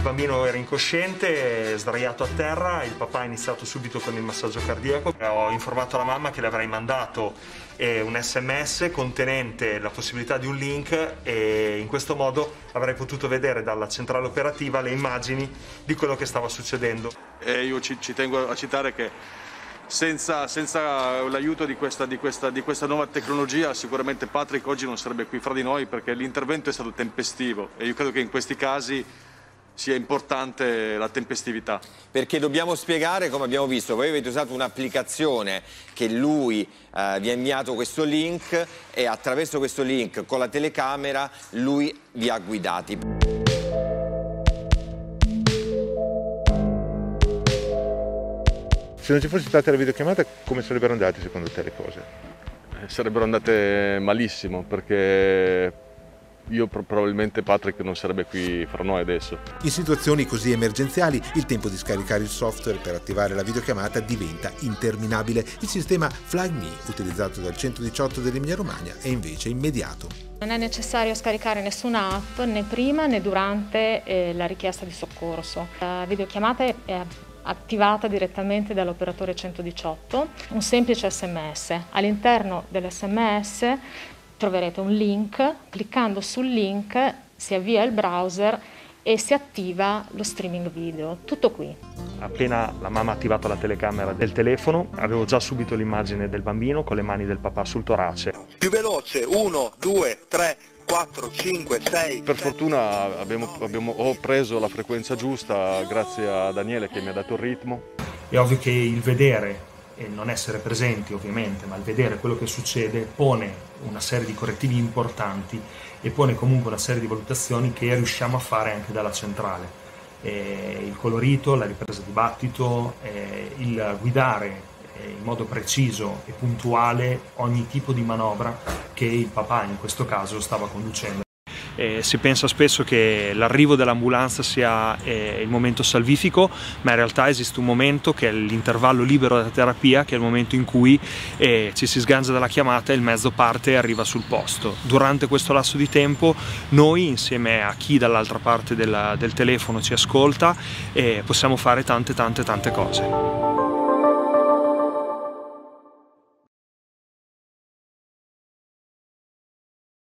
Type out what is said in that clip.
il bambino era incosciente, sdraiato a terra, il papà ha iniziato subito con il massaggio cardiaco. Ho informato la mamma che le avrei mandato eh, un sms contenente la possibilità di un link e in questo modo avrei potuto vedere dalla centrale operativa le immagini di quello che stava succedendo. E io ci, ci tengo a citare che senza, senza l'aiuto di di, di questa, nuova tecnologia sicuramente Patrick oggi non sarebbe qui fra di noi perché l'intervento è stato tempestivo e io credo che in questi casi sia importante la tempestività. Perché dobbiamo spiegare, come abbiamo visto, voi avete usato un'applicazione che lui eh, vi ha inviato questo link e attraverso questo link con la telecamera lui vi ha guidati. Se non ci fosse stata la videochiamata, come sarebbero andate secondo te le cose? Eh, sarebbero andate malissimo perché io probabilmente Patrick non sarebbe qui fra noi adesso. In situazioni così emergenziali il tempo di scaricare il software per attivare la videochiamata diventa interminabile. Il sistema FlyMe, utilizzato dal 118 dell'Emilia Romagna, è invece immediato. Non è necessario scaricare nessuna app né prima né durante eh, la richiesta di soccorso. La videochiamata è attivata direttamente dall'operatore 118, un semplice sms. All'interno dell'sms troverete un link, cliccando sul link si avvia il browser e si attiva lo streaming video, tutto qui. Appena la mamma ha attivato la telecamera del telefono, avevo già subito l'immagine del bambino con le mani del papà sul torace. Più veloce, 1, 2, 3, 4, 5, 6. Per fortuna abbiamo, abbiamo, ho preso la frequenza giusta grazie a Daniele che mi ha dato il ritmo. È ovvio che il vedere e non essere presenti ovviamente, ma il vedere quello che succede pone una serie di correttivi importanti e pone comunque una serie di valutazioni che riusciamo a fare anche dalla centrale. Eh, il colorito, la ripresa di battito, eh, il guidare in modo preciso e puntuale ogni tipo di manovra che il papà in questo caso stava conducendo. Eh, si pensa spesso che l'arrivo dell'ambulanza sia eh, il momento salvifico, ma in realtà esiste un momento che è l'intervallo libero della terapia, che è il momento in cui eh, ci si sgancia dalla chiamata e il mezzo parte e arriva sul posto. Durante questo lasso di tempo noi, insieme a chi dall'altra parte della, del telefono ci ascolta, eh, possiamo fare tante tante tante cose.